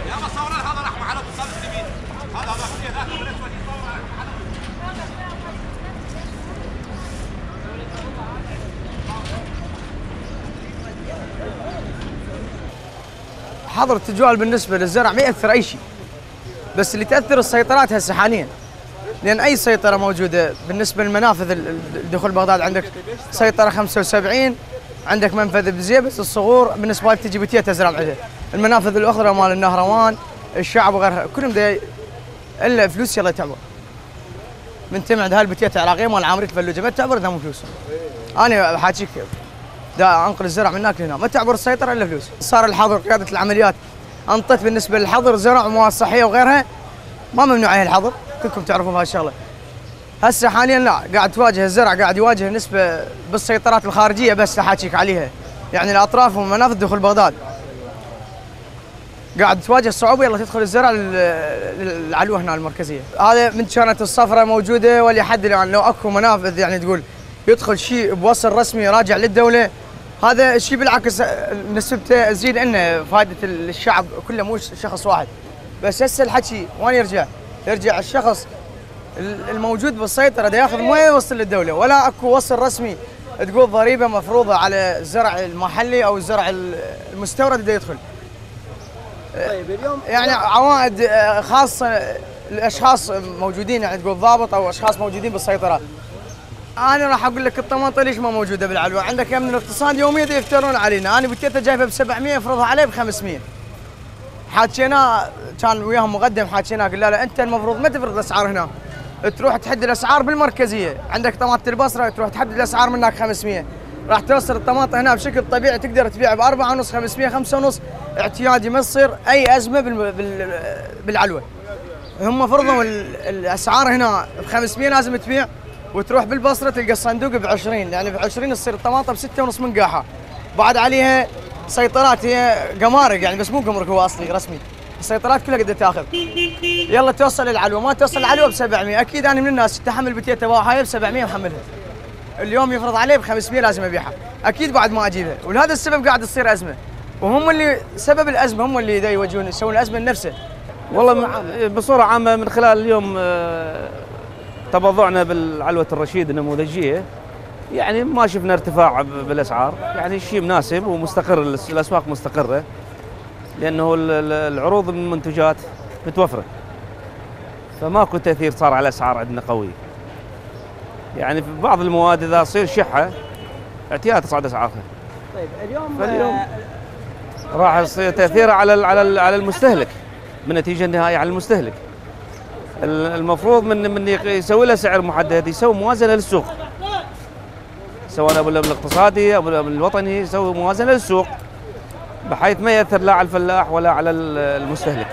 يلا صورنا هذا اليمين هذا هذا يصور حظر التجوال بالنسبة للزرع ما يأثر أي شيء. بس اللي تأثر السيطرات هسه حاليا. لأن أي سيطرة موجودة بالنسبة للمنافذ دخول بغداد عندك سيطرة 75 عندك منفذ بزيبس الصغور بالنسبة لك تجي بتيه تزرع عندها المنافذ الأخرى مال النهروان الشعب وغيرها كلهم دا إلا فلوس يلا تعبر من تمعد هالبتيات العراقيه مال الفلوجه ما تعبر مو فلوس. أنا بحاكيك دا أنقل الزرع من هناك لهنا ما تعبر السيطرة إلا فلوس. صار الحظر قيادة العمليات أنطت بالنسبة للحظر زرع ومواد صحيه وغيرها ما ممنوع عليه الحظر كلكم تعرفون هالشغله هسه حاليا لا قاعد تواجه الزرع قاعد يواجه نسبة بالسيطرات الخارجية بس احاكيك عليها. يعني الأطراف ومنافذ دخول بغداد. قاعد تواجه صعوبة يلا تدخل الزرع للعلوه هنا المركزية. هذا من كانت الصفرة موجودة ولحد الان لو أكو منافذ يعني تقول يدخل شيء بوصل رسمي راجع للدولة. هذا الشيء بالعكس نسبته تزيد إنه فائدة الشعب كله مو شخص واحد. بس هسه الحكي وين يرجع؟ يرجع الشخص الموجود بالسيطرة ده ياخذ ما يوصل للدولة. ولا أكو وصل رسمي تقول ضريبة مفروضة على الزرع المحلي أو الزرع المستورد اللي يدخل. طيب اليوم يعني عوائد آه، خاصة الأشخاص موجودين يعني تقول ضابط أو أشخاص موجودين بالسيطرة. أنا راح أقول لك الطماطه ليش ما موجودة بالعلوة؟ عندك يا من الاقتصاد يوميا يفترون علينا. أنا بتيتا جايبه ب 700 افرضها عليه ب 500 حاكينا كان وياهم مقدم حاكينا قلنا له أنت المفروض ما تفرض الأسعار هنا. تروح تحدد الأسعار بالمركزية. عندك طماطه البصرة تروح تحدد الأسعار من هناك 500 راح توصل الطماطه هنا بشكل طبيعي تقدر تبيع ب 4 ونص 500 5 ونص. اعتيادي ما تصير أي أزمة بال- بال- بالعلوة. هم فرضوا ال- الأسعار هنا ب 500 لازم تبيع وتروح بالبصرة تلقى الصندوق ب 20 يعني ب 20 تصير الطماطة ب 6 ونص من قاحة. بعد عليها سيطرات هي قمارق يعني بس مو قمرق هو أصلي رسمي. السيطرات كلها قد تأخذ. يلا توصل العلوة. ما توصل العلوة ب 700 أكيد أنا من الناس تحمل بتيتا هاي ب 700 محملها. اليوم يفرض عليه ب 500 لازم أبيعها. أكيد بعد ما اجيبها ولهذا السبب قاعد تصير أزمة. وهم اللي سبب الأزمة هم اللي دا يوجهون يسوون الأزمة لنفسه والله بصورة عامة. من خلال اليوم آه، تبضعنا بالعلوة الرشيد النموذجية. يعني ما شفنا ارتفاع ب- بالأسعار. يعني شيء مناسب ومستقر الأس- الأسواق مستقرة. لأنه ال- ال- العروض من المنتجات متوفرة. فماكو تأثير صار على الأسعار عندنا قوي. يعني في بعض المواد إذا تصير شحة اعتياد تصعد أسعارها طيب اليوم فاليوم آه، راح يصير تأثيره على على على المستهلك بالنتيجه النهائيه على المستهلك. ال- المفروض من من يسوي له سعر محدد يسوي موازنة للسوق. سواء أبو الاقتصادي أو الوطني يسوي موازنة للسوق بحيث ما يأثر لا على الفلاح ولا على ال- المستهلك.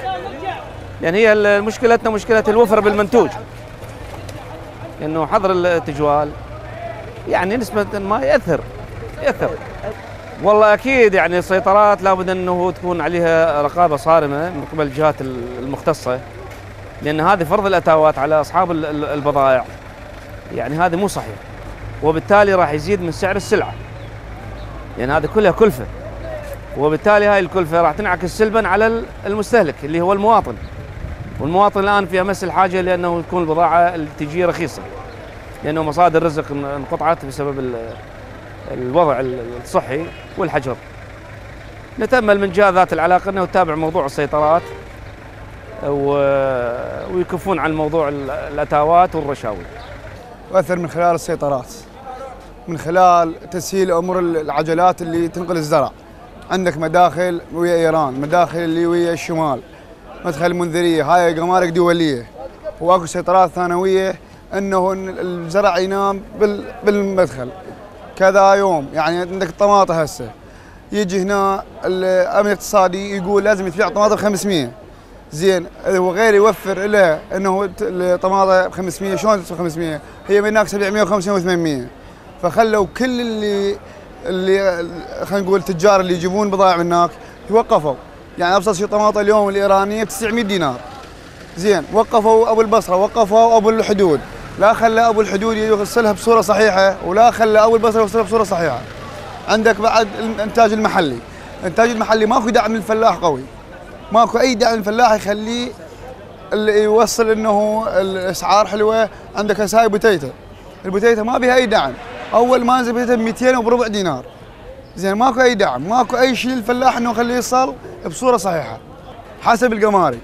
يعني هي مشكلتنا مشكلة الوفر بالمنتوج. إنه حظر التجوال يعني نسبة ما يأثر يأثر. والله أكيد يعني السيطرات لابد إنه تكون عليها رقابة صارمة من قبل الجهات المختصة لأن هذه فرض الأتاوات على أصحاب ال- ال- البضائع. يعني هذا مو صحيح. وبالتالي راح يزيد من سعر السلعة. يعني هذه كلها كلفة. وبالتالي هاي الكلفة راح تنعكس سلبا على ال- المستهلك اللي هو المواطن. والمواطن الآن في أمس الحاجة لأنه تكون البضاعة اللي تجي رخيصة. لأنه مصادر الرزق إن- انقطعت بسبب ال- الوضع ال- الصحي والحجر. نتأمل من جهة ذات العلاقة إنه تتابع موضوع السيطرات ويكفون عن موضوع ال- الأتاوات والرشاوي. وأثر من خلال السيطرات من خلال تسهيل أمور العجلات اللي تنقل الزرع. عندك مداخل ويا إيران مداخل اللي ويا الشمال. مدخل المنذرية. هاي جمارك دولية. وأكو سيطرات ثانوية إنه الزرع ينام بال- بالمدخل. كذا يوم يعني عندك الطماطم هسه. يجي هنا الامن الاقتصادي يقول لازم يدفع طماطم 500 زين هو غير يوفر له إنه الطماطم ب 500 شلون تصير 500 هي من هناك 750 و800 فخلوا كل اللي اللي خلينا نقول التجار اللي يجيبون بضائع من هناك توقفوا يعني أبسط شيء طماطم اليوم الإيرانية ب 900 دينار. زين وقفوا أبو البصرة وقفوا أبو الحدود. لا خلى أبو الحدود يوصلها بصورة صحيحة ولا خلى أبو البصرة يوصلها بصورة صحيحة. عندك بعد الإنتاج المحلي. الإنتاج المحلي ماكو دعم للفلاح قوي. ماكو أي دعم للفلاح يخليه اللي يوصل إنه الاسعار حلوة. عندك هاي بوتيتا البوتيتا ما بها أي دعم. أول ما نزل بوتيتا ب 200 وبربع دينار. زين ماكو أي دعم ماكو أي شيء للفلاح إنه يخليه يوصل بصورة صحيحة. حسب الجمارك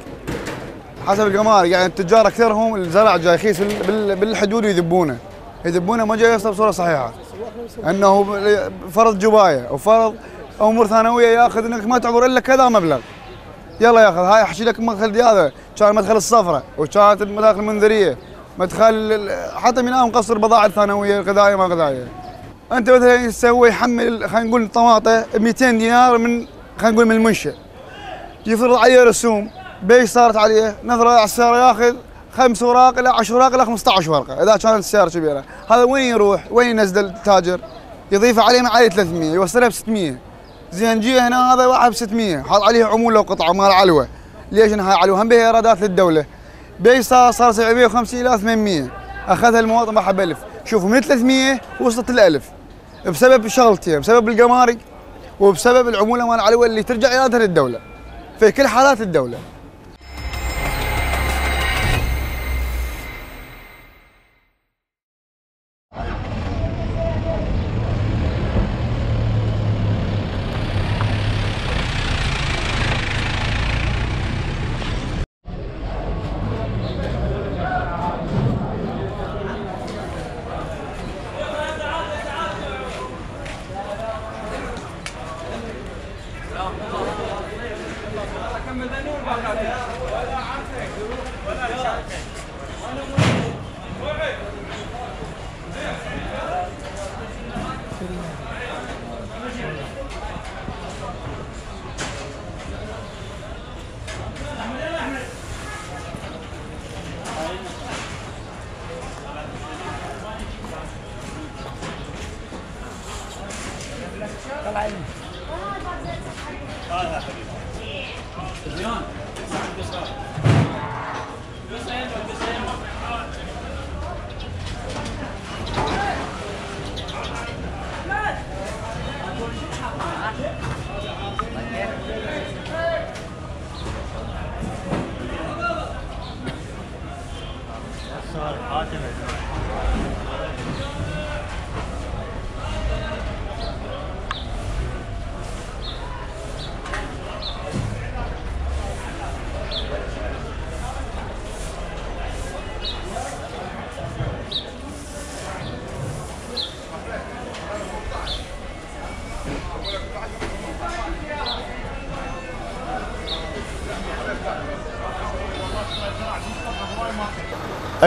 حسب الجمارك يعني التجار أكثرهم الزرع جاي يخيس بال- بال- بالحدود ويذبونه يذبونه ما جاي يوصل بصورة صحيحة. أنه فرض جباية وفرض أمور ثانوية ياخذ إنك ما تعبر إلا كذا مبلغ. يلا ياخذ هاي احكي لك مدخل هذا كان مدخل الصفرة وكانت المداخل المنذرية. مدخل حتى من الآن مقصر بضائع الثانويه غذائية ما غذائية. أنت مثلا يسوي يحمل خلينا نقول طماطة ب 200 دينار من خلينا نقول من المنشأ. يفرض عليه رسوم. بيش صارت عليه. نظرة على السيارة ياخذ خمس أوراق إلى 10 أوراق إلى 15 ورقة. إذا كانت السيارة كبيرة. هذا وين يروح؟ وين ينزل التاجر؟ يضيف عليه من عليه 300 يوصلها ب 600 زين جي هنا هذا واحد ب 600 حاط عليه عمولة وقطعة مال علوة. ليش هاي علوة؟ هم بها إيرادات للدولة. بيش صار صار 750 إلى 800 أخذها المواطن باعها ب 1000 شوفوا من 300 وصلت ل 1000 بسبب شغلتين بسبب الجمارك وبسبب العمولة مال علوة اللي ترجع إيرادها للدولة. في كل حالات الدولة.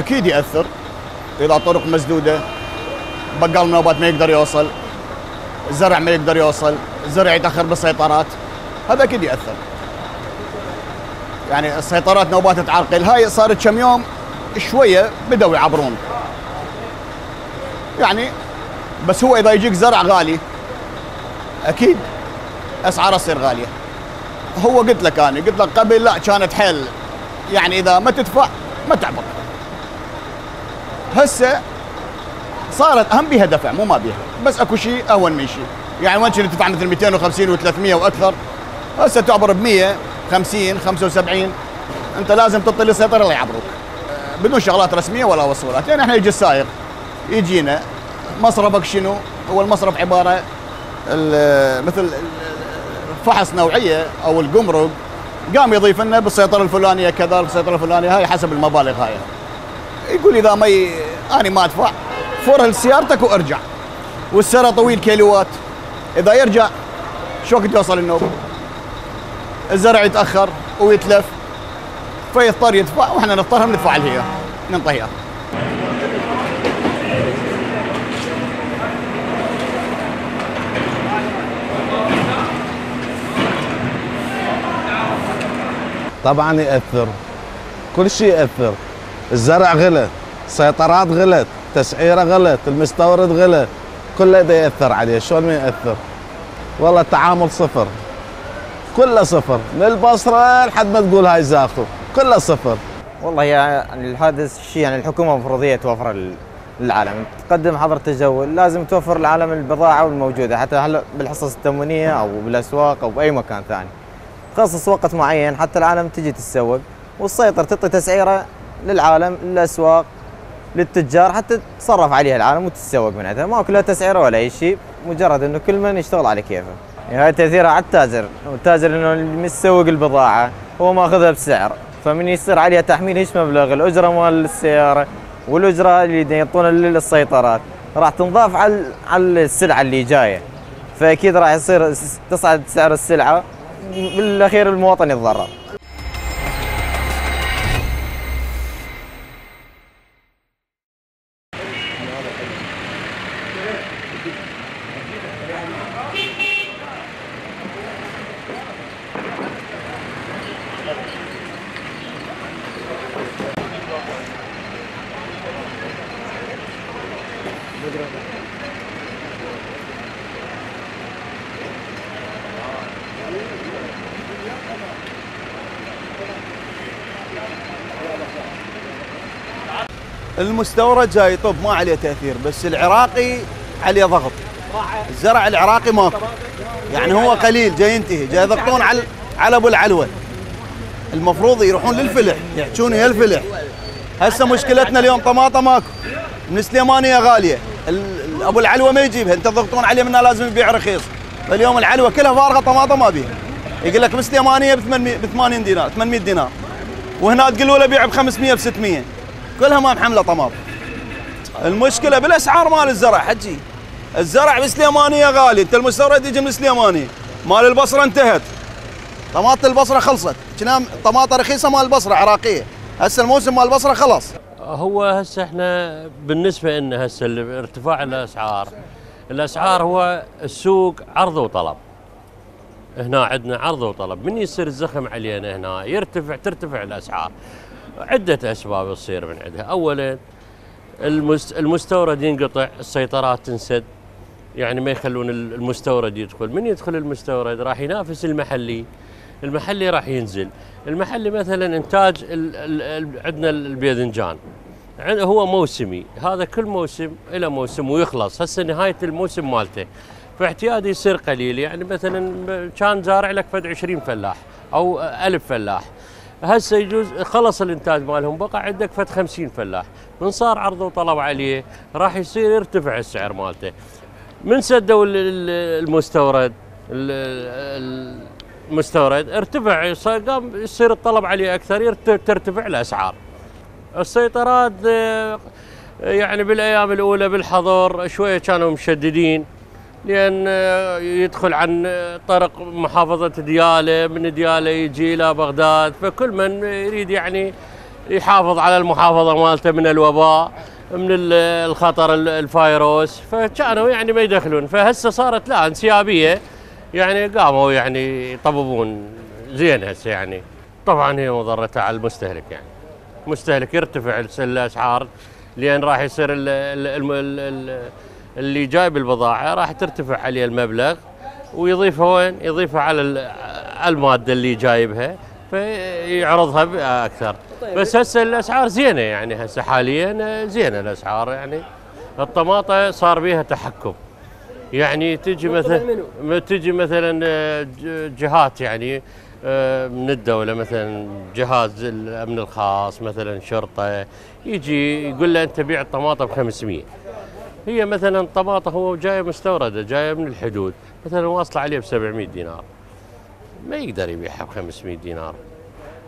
أكيد يأثر. إذا الطرق مسدودة بقال النوبات ما يقدر يوصل الزرع ما يقدر يوصل الزرع يتأخر بالسيطرات هذا أكيد يأثر. يعني السيطرات نوبات تعرقل. هاي صارت كم يوم؟ شوية بدأوا يعبرون يعني بس هو إذا يجيك زرع غالي أكيد أسعاره تصير غالية. هو قلت لك أنا قلت لك قبل لا كانت حيل. يعني إذا ما تدفع ما تعبر. هسه صارت أهم بيها دفع مو ما بيها بس أكو شيء اهون من شيء. يعني وين كنت تدفع مثل 250 و300 وأكثر. هسه تعبر ب 100 50 75 أنت لازم تطلي السيطره اللي يعبروك بدون شغلات رسمية ولا وصولات. يعني إحنا يجي السائق يجينا مصرفك شنو؟ هو المصرف عبارة مثل فحص نوعية أو الجمرك قام يضيف لنا بالسيطرة الفلانية كذا بالسيطرة الفلانية هاي حسب المبالغ هاي. يقول إذا ما. أنا ما أدفع. فورها لسيارتك وأرجع. والسيارة طويل كيلوات. إذا يرجع شو وقت يوصل النوب الزرع يتأخر ويتلف فيضطر يدفع وإحنا نضطر ندفع له اياه ننطيه اياه طبعا يأثر. كل شيء يأثر. الزرع غلت السيطرات غلت تسعيره غلت المستورد غلت كله ده يأثر عليه شلون ما يأثر؟ والله التعامل صفر كله صفر من البصرة لحد ما تقول هاي زاخو كله صفر. والله يعني هذا الشيء يعني الحكومة المفروضية توفر لل- للعالم تقدم حظر تجول لازم توفر للعالم البضاعة الموجوده حتى هلا بالحصص التموينية أو بالأسواق أو بأي مكان ثاني. تخصص وقت معين حتى العالم تجي تتسوق والسيطر تعطي تسعيرة للعالم للأسواق للتجار حتى تصرف عليها العالم وتتسوق من عندها ما كلها تسعيره ولا أي شيء مجرد إنه كل من يشتغل على كيفه. يعني هاي تاثيرها على التاجر. والتاجر إنه مسوق البضاعة هو ماخذها بسعر. فمن يصير عليها تحميل إيش مبلغ؟ الأجرة مال السيارة والأجرة اللي يعطونها للسيطرات. راح تنضاف على على السلعة اللي جاية. فأكيد راح يصير تصعد سعر السلعة بالأخير المواطن يتضرر. المستورد جاي. طب ما عليه تأثير بس العراقي عليه ضغط. الزرع العراقي ماكو. يعني هو قليل جاي ينتهي. جاي يضغطون على على أبو العلوه المفروض يروحون للفلح يحجون يا الفلح. هسه مشكلتنا اليوم طماطم ماكو. من سليمانية غالية. ال- ال- أبو العلوة ما يجيبها. أنت تضغطون عليه منها لازم يبيع رخيص. فاليوم العلوة كلها فارغة طماطم ما بيها يقول لك بسليمانيه ب 800 ب 80 دينار 800 دينار. وهنا تقول له بيع ب 500 ب 600 كلها ما محمله طماطم المشكلة بالأسعار مال الزرع حجي. الزرع بسليمانية غالي انت المستورد يجي من سليمانية. مال البصرة انتهت. طماطم البصرة خلصت. كنا طماطم رخيصة مال البصرة عراقية. هسه الموسم مال البصرة خلص. هو هسه إحنا بالنسبة لنا هسه ارتفاع الأسعار. الأسعار هو السوق عرض وطلب. هنا عندنا عرض وطلب. من يصير الزخم علينا هنا؟ يرتفع ترتفع الأسعار. عدة أسباب تصير من عندها. المس- المستورد ينقطع السيطرات تنسد. يعني ما يخلون ال- المستورد يدخل. من يدخل المستورد؟ راح ينافس المحلي. المحلي راح ينزل. المحلي مثلا إنتاج عندنا الباذنجان هو موسمي. هذا كل موسم له موسم ويخلص. هسه نهاية الموسم مالته. فاعتيادي يصير قليل. يعني مثلا كان زارع لك فد 20 فلاح أو ألف فلاح. هسه يجوز خلص الإنتاج مالهم بقى عندك فد 50 فلاح. من صار عرض وطلب عليه راح يصير يرتفع السعر مالته. من سدوا ال- ال- المستورد ال- ال- المستورد ارتفع قام يصير الطلب عليه أكثر ترتفع الأسعار. السيطرات آه، يعني بالأيام الأولى بالحظر شوية كانوا مشددين. لأن يدخل عن طرق محافظة ديالة من ديالة يجي إلى بغداد. فكل من يريد يعني يحافظ على المحافظة مالته من الوباء من ال- الخطر ال- الفيروس. فكانوا يعني ما يدخلون. فهسه صارت لا انسيابية. يعني قاموا يعني يطببون. زين هسه يعني. طبعا هي مضرتها على المستهلك يعني. المستهلك يرتفع الأسعار لأن راح يصير ال اللي جايب البضاعه راح ترتفع عليه المبلغ ويضيفها وين؟ يضيفها على ال- على المادة اللي جايبها فيعرضها باكثر بس هسه الأسعار زينة يعني هسه حاليا زينة الأسعار يعني. الطماطة صار بيها تحكم. يعني تجي مثلا تجي مثلا آه، جهات يعني آه، من الدولة مثلا جهاز الأمن الخاص مثلا شرطة يجي يقول له أنت بيع الطماطم ب 500 هي مثلا طماطم هو جاية مستوردة جاية من الحدود مثلا واصلة عليه ب 700 دينار. ما يقدر يبيعها ب 500 دينار.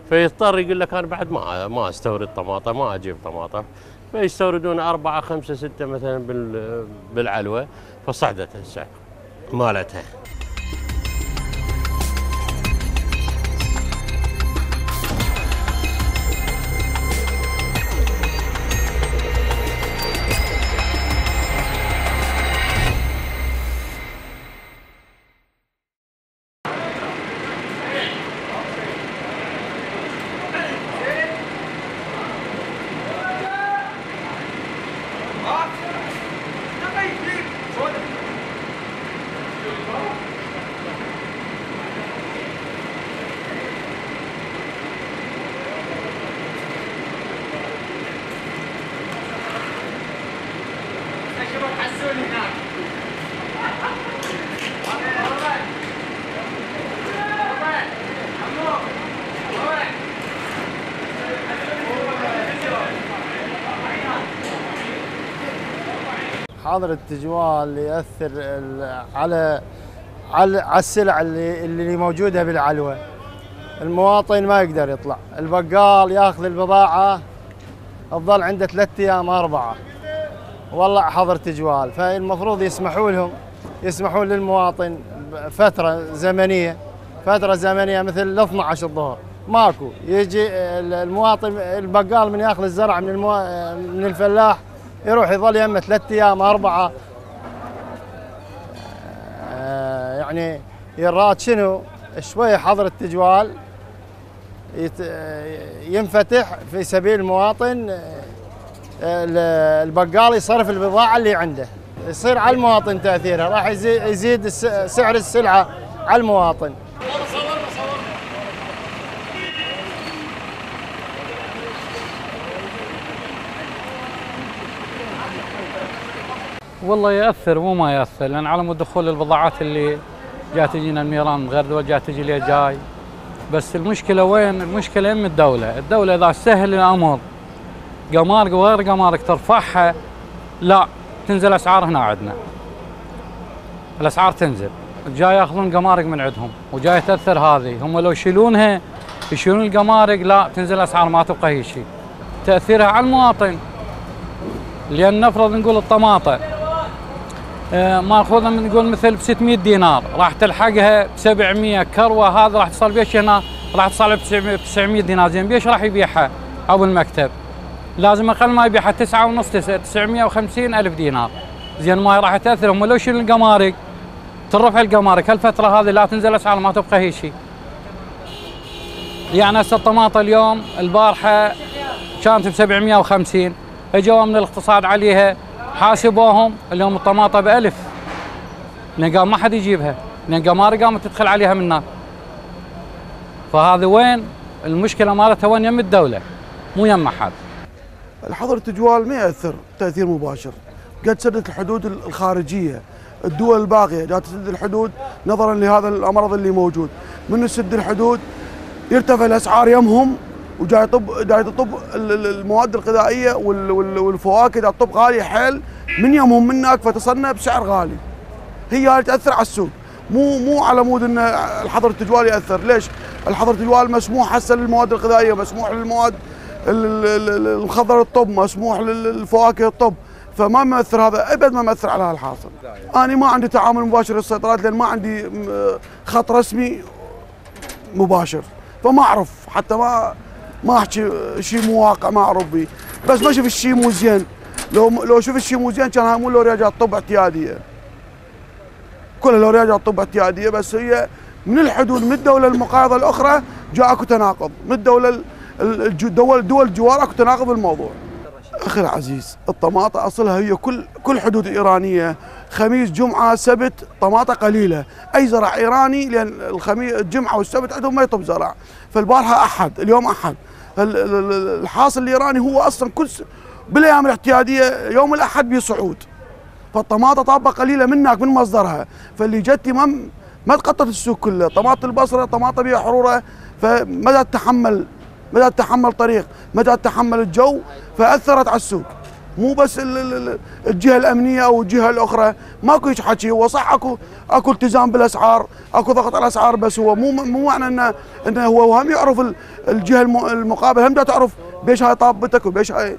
فيضطر يقول لك أنا بعد ما ما أستورد طماطم ما أجيب طماطم فيستوردون أربعة خمسة ستة مثلا بال- بالعلوة فصعدت السعر مالتها. حظر التجوال يأثر على على السلع اللي اللي موجودة بالعلوة. المواطن ما يقدر يطلع. البقال ياخذ البضاعة تظل عنده ثلاث أيام أربعة. والله حظر تجوال. فالمفروض يسمحوا لهم يسمحوا للمواطن فتره زمنية. فترة زمنية مثل ال 12 الظهر. ماكو. يجي ال- المواطن البقال من ياخذ الزرع من المو... من الفلاح يروح يظل يمه ثلاث أيام اربعه. آه، يعني يراد شنو؟ شوية حظر التجوال. ينفتح في سبيل المواطن آه، ال- البقال يصرف البضاعة اللي عنده. يصير على المواطن تأثيرها راح يزي- يزيد سعر السلعة على المواطن. والله يأثر مو ما يأثر لأن على مود دخول البضاعات اللي جاي تجينا الميران من غير دول جاي تجي لي جاي بس المشكلة وين؟ المشكلة من الدولة، الدولة إذا سهل الأمر قمارق وغير قمارق ترفعها لا تنزل أسعار هنا عندنا. الأسعار تنزل، جاي يأخذون قمارق من عندهم وجاي تأثر هذه، هم لو يشيلونها يشيلون القمارق لا تنزل الاسعار ما تبقى هي شيء. تأثيرها على المواطن لأن نفرض نقول الطماطه آه، ماخوذه من نقول مثل ب 600 دينار. راح تلحقها ب 700 كروة. هذا راح تصل بيش هنا راح تصل ب 900 دينار. زين بيش راح يبيعها ابو المكتب. لازم أقل ما يبيعها 9 ونص 950 ألف دينار. زين ما راح تاثر هم لو شيلوا القمارق؟ ترفع القمارق. هالفترة هذه لا تنزل أسعار ما تبقى هي شيء يعني هسه الطماطة اليوم البارحة كانت ب 750 أجوا من الاقتصاد عليها حاسبوهم اليوم الطماطه ب 1000 لأن قام ما حد يجيبها. لأن قمارة قامت تدخل عليها من هناك فهذا وين؟ المشكلة مالتها وين؟ يم الدولة. مو يم حد الحظر التجوال ما يأثر تأثير مباشر. قد سدت الحدود الخارجية. الدول الباقية جات تسد الحدود نظرا لهذا الأمراض اللي موجود. من يسد الحدود؟ يرتفع الأسعار يمهم وجاي يطب جاي تطب ال- ال- المواد الغذائية وال- وال- والفواكه جاي تطب غاليه حيل من يمهم منك فتصنع بسعر غالي. هي هاي تأثر على السوق. مو مو على مود إن الحظر التجوال يأثر. ليش؟ الحظر التجوال مسموح هسه للمواد الغذائية مسموح للمواد ال- ال- ال- الخضر الطب مسموح للفواكه الطب. فما مؤثر هذا أبد ما مؤثر على هالحاصل. أنا ما عندي تعامل مباشر بالصيدلات لأن ما عندي خط رسمي مباشر. فما أعرف حتى ما ما احكي شيء مو واقع ما اعرف به بس ما شفت شيء مو زين. لو لو شفت شيء مو زين كان مو لو رجعت طب اعتيادية. كلها لو رجعت طب اعتيادية بس هي من الحدود من الدولة المقايضة الأخرى جاء أكو تناقض. من الدولة ال- ال- الج- دول الجوار أكو تناقض بالموضوع أخي العزيز الطماطة أصلها هي كل كل حدود إيرانية. خميس جمعة سبت طماطة قليلة. أي زرع إيراني لأن الخميس الجمعة والسبت عندهم ما يطب زرع. فالبارحة أحد اليوم أحد. الحاصل الإيراني هو أصلا كل بالأيام الاعتياديه يوم الأحد بصعود فالطماطة طابة قليلة منك من مصدرها. فاللي جتي ما ما تقطت السوق كله. طماطة البصرة طماطة بها حرورة. فمدى تتحمل؟ مدى تتحمل طريق؟ مدى تتحمل الجو؟ فأثرت على السوق. مو بس ال- ال- ال- الجهة الأمنية أو الجهة الأخرى. ماكو هيك حكي. هو صح اكو أكو التزام بالأسعار أكو ضغط على الأسعار بس هو مو مو معنى انه إنه هو وهم يعرف ال- الجهة الم- المقابلة هم دا تعرف بيش هاي طابتك وبيش هاي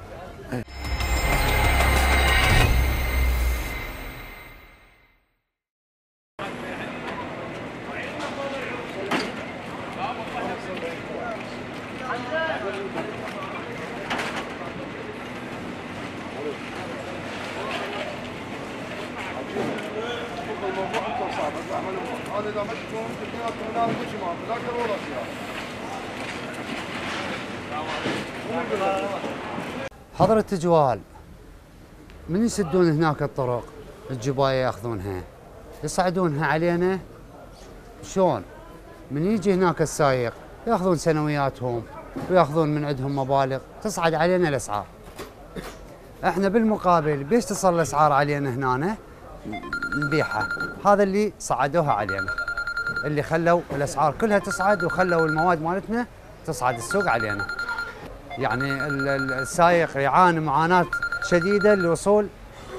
حضرة جوال من يسدون هناك الطرق؟ الجباية ياخذونها. يصعدونها علينا؟ شلون؟ من يجي هناك السايق ياخذون سنوياتهم وياخذون من عندهم مبالغ تصعد علينا الأسعار. إحنا بالمقابل بيش تصل الأسعار علينا هنا نبيعها. هذا اللي صعدوها علينا. اللي خلوا الأسعار كلها تصعد وخلوا المواد مالتنا تصعد السوق علينا. يعني ال- ال- السائق يعاني معاناة شديدة للوصول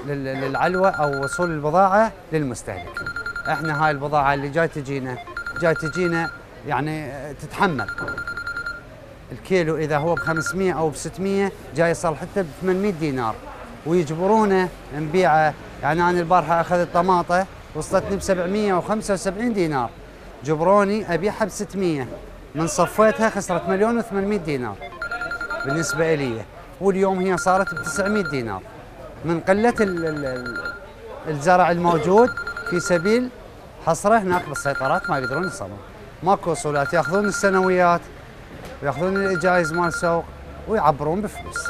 لل- للعلوة أو وصول البضاعة للمستهلك. إحنا هاي البضاعة اللي جاي تجينا جاي تجينا يعني تتحمل. الكيلو إذا هو ب 500 أو ب 600 جاي يصل حتى ب 800 دينار. ويجبرونا نبيعه. يعني أنا البارحة أخذت طماطة وصلتني ب 775 دينار. جبروني أبيعها ب 600 من صفيتها خسرت مليون و800 دينار. بالنسبة إلي واليوم هي صارت ب 900 دينار. من قلة ال- ال- ال- الزرع الموجود في سبيل حصره هناك بالسيطرات ما يقدرون يصلون. ماكو وصولات ياخذون السنويات وياخذون الإجايز مال السوق ويعبرون بفلوس.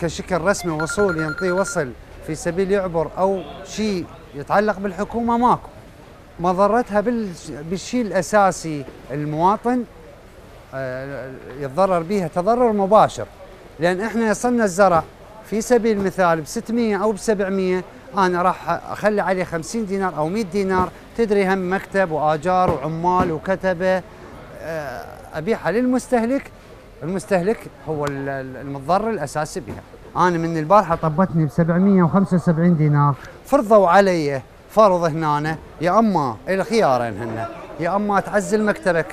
كشكل رسمي وصول ينطيه وصل في سبيل يعبر أو شيء يتعلق بالحكومة ماكو. مضرتها بال- بالشيء الأساسي المواطن يتضرر بها تضرر مباشر. لأن إحنا يصلنا الزرع في سبيل المثال ب 600 أو ب 700 أنا راح أخلي عليه 50 دينار أو 100 دينار. تدري هم مكتب وآجار وعمال وكتبة. آه، ابيعها للمستهلك المستهلك. هو ال- ال- المتضرر الأساسي بها. أنا من البارحة طبتني ب 775 دينار. فرضوا علي فرض هنا يا أما الخيارين هن يا أما تعزل مكتبك.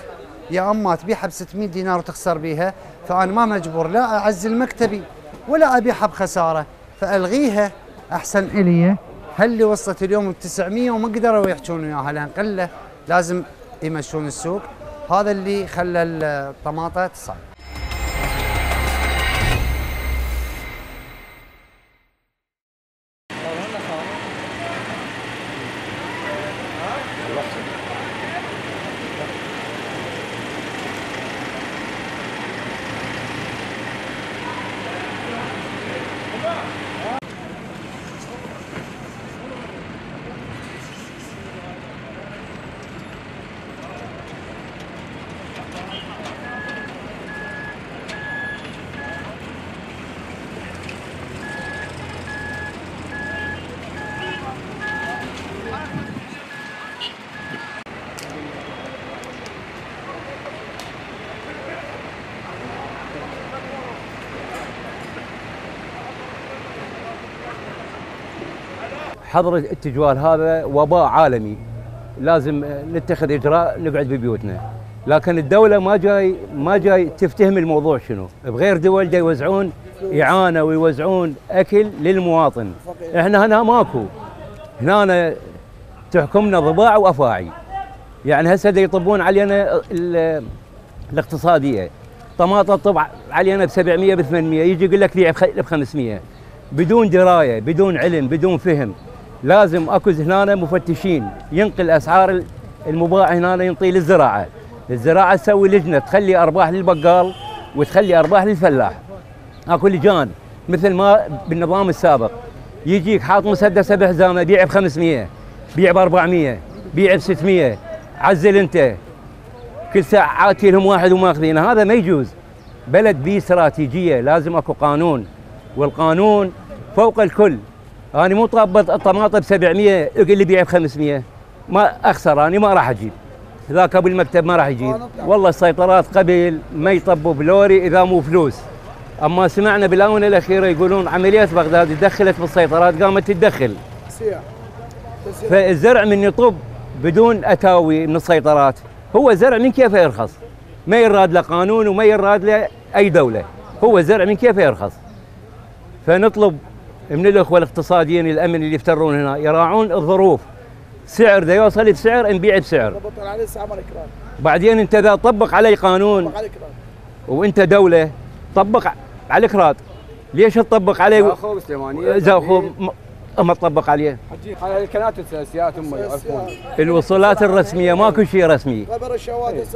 يا اما تبيعها ب 600 دينار وتخسر بيها. فأنا ما مجبور لا اعزل مكتبي ولا ابيعها بخسارة. فألغيها أحسن إلي. هل اللي وصلت اليوم ب 900 وما قدروا يحجون وياها لأن قلة لازم يمشون السوق. هذا اللي خلى الطماطة تصعد. حظر التجوال هذا وباء عالمي. لازم نتخذ إجراء نقعد ببيوتنا لكن الدولة ما جاي ما جاي تفتهم الموضوع شنو. بغير دول جاي يوزعون إعانة ويوزعون أكل للمواطن. إحنا هنا ماكو. هنا تحكمنا ضباع وأفاعي. يعني هسه دا يطبون علينا ال- الاقتصادية. طماطم طبع علينا ب 700 ب 800 يجي يقول لك ب 500 بدون دراية بدون علم بدون فهم. لازم اكو هنا مفتشين. ينقل اسعار المباع هنا ينطي للزراعة. الزراعة تسوي لجنة تخلي أرباح للبقال وتخلي أرباح للفلاح. اكو لجان مثل ما بالنظام السابق. يجيك حاط مسدسه بحزامه بيع ب 500 بيع ب 400 بيع ب 600 عزل انت. كل ساعة عاتي لهم واحد وماخذينه هذا ما يجوز. بلد بيه استراتيجية لازم اكو قانون. والقانون فوق الكل. أنا مو طابط الطماطم ب 700 يقول لي بيع ب 500 ما أخسر أنا ما راح أجيب. ذاك ابو المكتب ما راح يجيب. والله السيطرات قبل ما يطبوا بلوري إذا مو فلوس. أما سمعنا بالآونة الأخيرة يقولون عمليه بغداد دخلت بالسيطرات قامت تدخل. فالزرع من يطب بدون أتاوي من السيطرات. هو زرع من كيف يرخص؟ ما يراد له قانون وما يراد له أي دولة. هو زرع من كيف يرخص؟ فنطلب من الإخوة الاقتصاديين الأمن اللي يفترون هنا يراعون الظروف. سعر ده يوصل بسعر. نبيع بسعر بعدين أنت إذا طبق علي قانون وأنت دولة طبق على الاكراد ليش تطبق عليه زاخو سليمانية زاخو ما تطبق عليه. على القناه الثلاثيات هم يعرفون. الوصولات الرسمية ماكو شيء رسمي.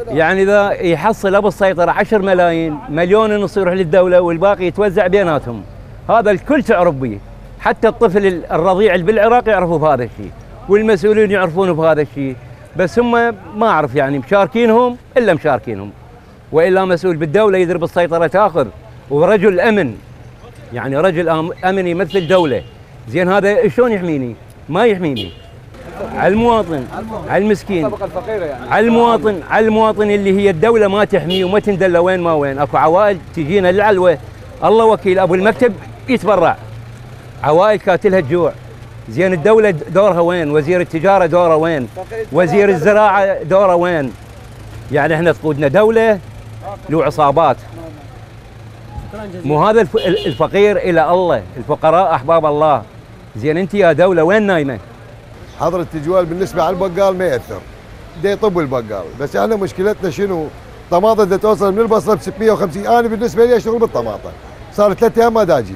يعني إذا يحصل أبو السيطرة 10 ملايين مليون ونص يروح للدولة والباقي يتوزع بيناتهم. هذا الكل تعرف به. حتى الطفل الرضيع اللي بالعراق يعرفوا بهذا الشيء والمسؤولين يعرفون بهذا الشيء. بس هم ما أعرف يعني مشاركينهم إلا مشاركينهم. وإلا مسؤول بالدولة يدرب السيطره تأخذ. ورجل أمن يعني رجل أمن يمثل دولة. زين هذا شلون يحميني؟ ما يحميني. على المواطن على المسكين الفقيرة يعني. على المواطن على المواطن اللي هي الدولة ما تحميه وما تندل وين ما وين. أكو عوائل تجينا للعلوة. الله وكيل أبو المكتب. يتبرع عوائل كاتلها الجوع زين الدولة دورها وين؟ وزير التجارة دوره وين؟ وزير الزراعة دوره وين؟ يعني إحنا تقودنا دولة له عصابات مو هذا الفقير إلى الله الفقراء أحباب الله زين أنت يا دولة وين نايمة؟ حظر التجوال بالنسبة على البقال ما يأثر ده يطب البقال بس إحنا مشكلتنا شنو؟ بدها توصل من البصرة ب 650 أنا بالنسبة لي أشتغل بالطماطم صار ثلاث أيام ما داجي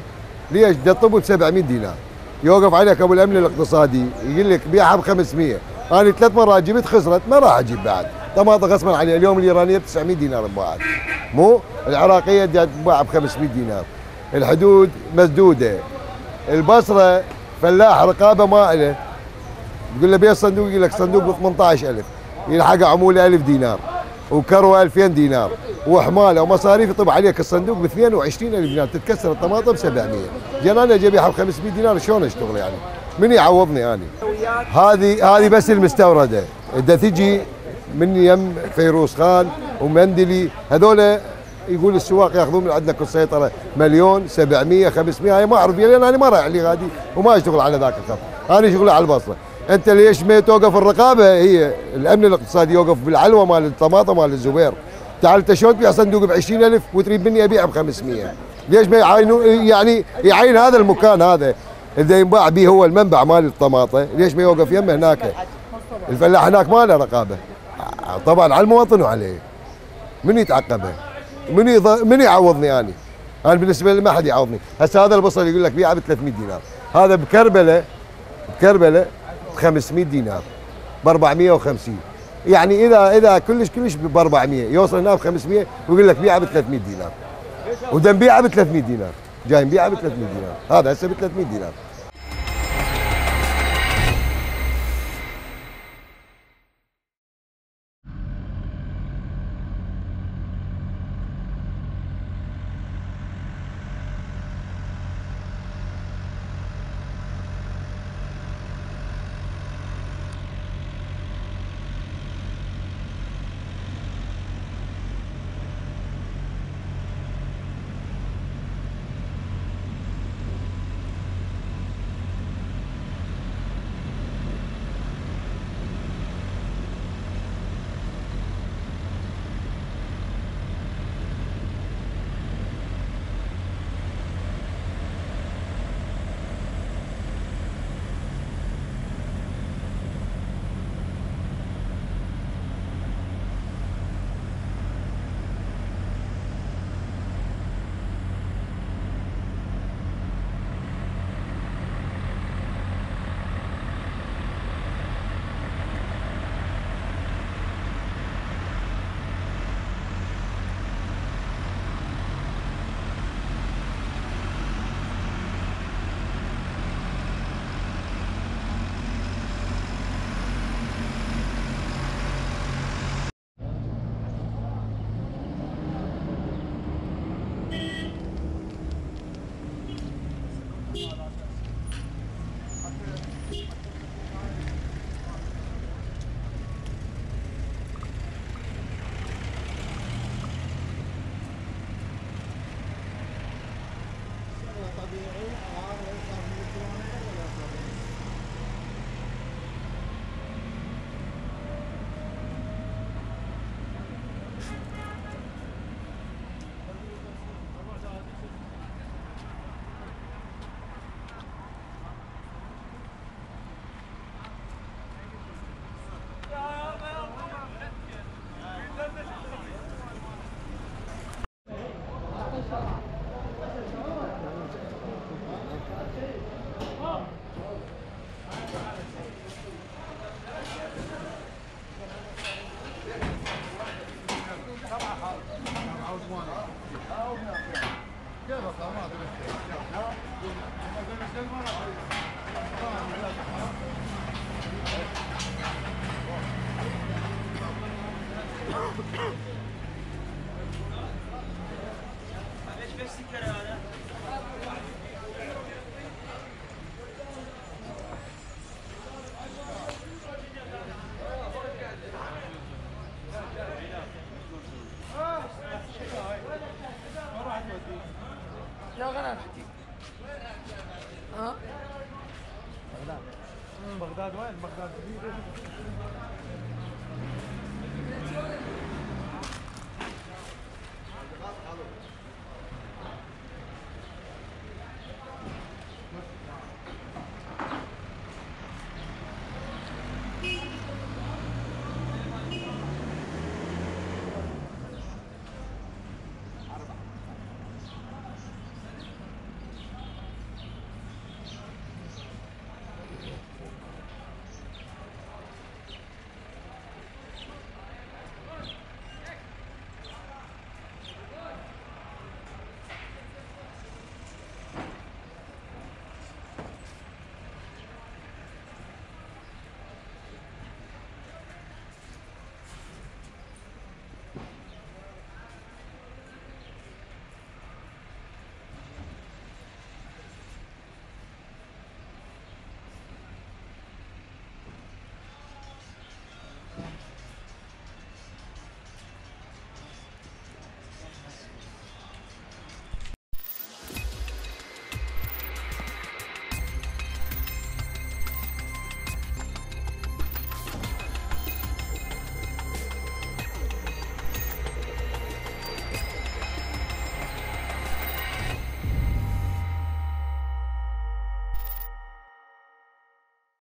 ليش؟ ده ب 700 دينار. يوقف عليك أبو الأمن الاقتصادي يقول لك بيعها ب 500 أنا ثلاث مرات جبت خسرت ما راح أجيب بعد. طماطم غصبا علي اليوم الإيرانية ب 900 دينار انباعت مو؟ العراقية تباع ب 500 دينار. الحدود مسدودة. البصرة فلاح رقابة ما له تقول له بيت صندوق يقول لك صندوق ب 18000 يلحق عموله 1000 دينار. وكروه 2000 دينار. وحمالة ومصاريف يطب عليك الصندوق ب 22000 دينار. تتكسر الطماطم ب 700 جينا أنا جايبها ب 500 دينار. شلون أشتغل يعني؟ من يعوضني أنا؟ هذه هذه بس المستوردة. إذا تجي من يم فيروز خان ومندلي هذول يقول السواق ياخذون من عندنا كل سيطرة مليون 700 500 هاي ما أعرف لأن أنا ما رايح غادي وما أشتغل على ذاك الخط. أنا شغلي على البصرة. أنت ليش ما توقف الرقابة؟ هي الأمن الاقتصادي يوقف بالعلوة مال الطماطم مال الزبير. تعال أنت شلون تبيع صندوق ب 20000 وتريد مني ابيع ب 500 ليش ما يعينوا يعني يعين هذا المكان هذا؟ إذا ينباع به هو المنبع مال الطماطه ليش ما يوقف يمه هناك؟ الفلاح هناك ما له رقابة. طبعا على المواطن وعليه. من يتعقبه؟ من يض... من يعوضني أنا؟ أنا بالنسبة لي ما حد يعوضني. هسه هذا البصل يقول لك بيعه ب 300 دينار. هذا بكربله بكربلة 500 دينار ب 450 يعني إذا إذا كلش كلش ب 400 يوصل هنا ب 500 ويقول لك بيعه ب 300 دينار. وده نبيعه ب 300 دينار جاي نبيعه ب 300 دينار هذا هسه ب 300 دينار. يا